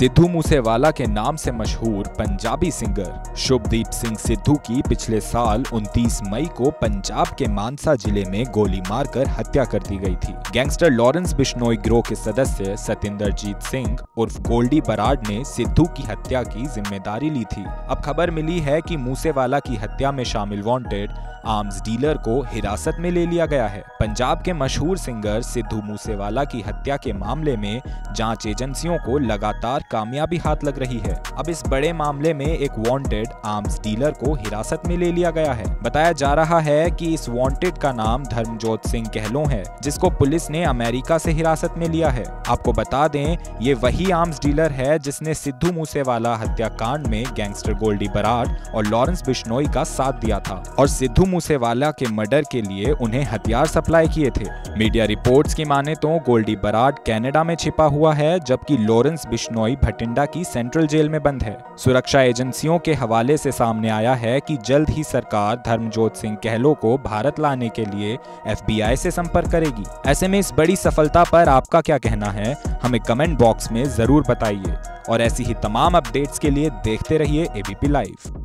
सिद्धू मूसेवाला के नाम से मशहूर पंजाबी सिंगर शुभदीप सिंह सिद्धू की पिछले साल 29 मई को पंजाब के मानसा ज़िले में गोली मारकर हत्या कर दी गई थी। गैंगस्टर लॉरेंस बिश्नोई ग्रोह के सदस्य सतिंदरजीत सिंह उर्फ़ गोल्डी बराड ने सिद्धू की हत्या की ज़िम्मेदारी ली थी। अब खबर मिली है कि मूसेवाला की हत्या में शामिल वांटेड आर्म्स डीलर को हिरासत में ले लिया गया है। पंजाब के मशहूर सिंगर सिद्धू मूसेवाला की हत्या के मामले में जाँच एजेंसियों को लगातार कामयाबी हाथ लग रही है। अब इस बड़े मामले में एक वांटेड आर्म्स डीलर को हिरासत में ले लिया गया है। बताया जा रहा है कि इस वांटेड का नाम धर्मजोत सिंह कहलो है, जिसको पुलिस ने अमेरिका से हिरासत में लिया है। आपको बता दें, ये वही आर्म्स डीलर है जिसने सिद्धू मूसेवाला हत्याकांड में गैंगस्टर गोल्डी बराड और लॉरेंस बिश्नोई का साथ दिया था और सिद्धू मूसेवाला के मर्डर के लिए उन्हें हथियार सप्लाई किए थे। मीडिया रिपोर्ट्स की माने तो गोल्डी बराड कनाडा में छिपा हुआ है, जबकि लॉरेंस बिश्नोई भटिंडा की सेंट्रल जेल में बंद है। सुरक्षा एजेंसियों के हवाले से सामने आया है कि जल्द ही सरकार धर्मजोत सिंह कहलो को भारत लाने के लिए एफबीआई से संपर्क करेगी। ऐसे में इस बड़ी सफलता पर आपका क्या कहना है? हमें कमेंट बॉक्स में ज़रूर बताइए। और ऐसी ही तमाम अपडेट्स के लिए देखते रहिए एबीपी लाइव।